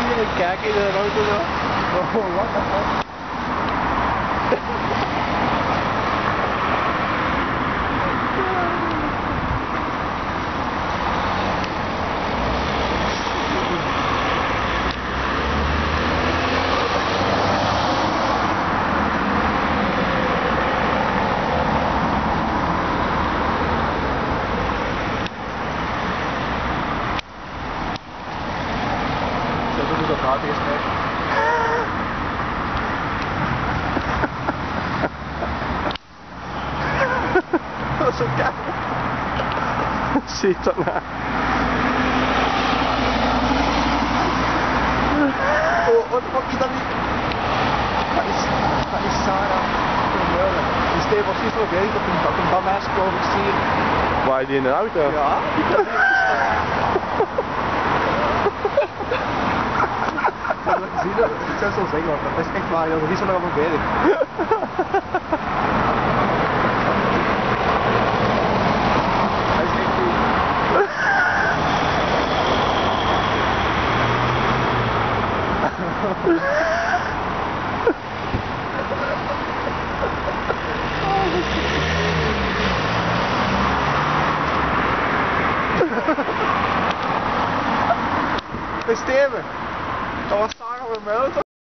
Iedereen kijken in de auto. Oh, wat de dat hard eerst mee. Dat is zo koud. Zie je dat nou? Oh, wat de fuck is dat niet? Dat is, dat is Sarah Vermeulen. Die Steve was gisteren ook bezig dat een, dat een badmeisje over zie. Waar je die in de auto? Ja, kan niet Ik zou zo zeggen, dat is echt waar, dat is er nog op bezig. Hij is echt goed.